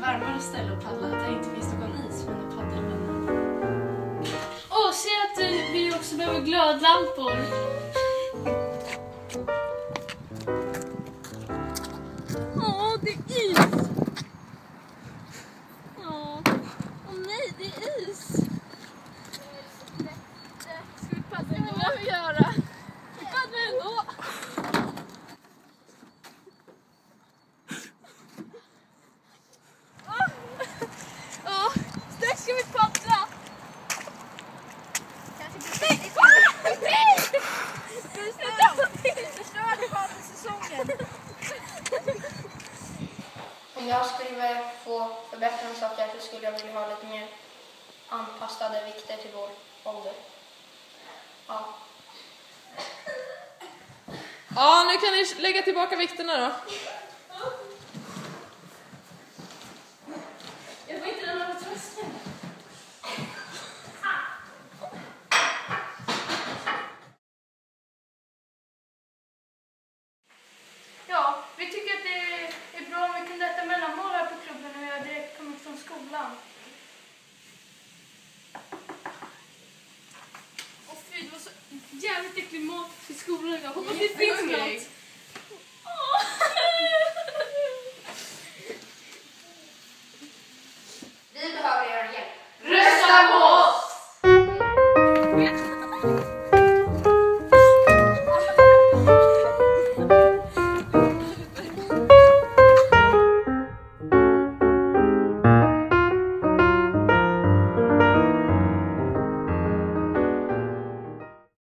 varmare ställe att paddla där det inte finns någon is, men paddeln... Åh, oh, ser att vi också behöver glödlampor. jag skulle vilja få förbättra med saker så skulle jag vilja ha lite mer anpassade vikter till vår ålder. Ja. Ja, nu kan ni lägga tillbaka vikterna då. skolan idag. Hoppas det finns något. Vi behöver er hjälp. Rösta på oss!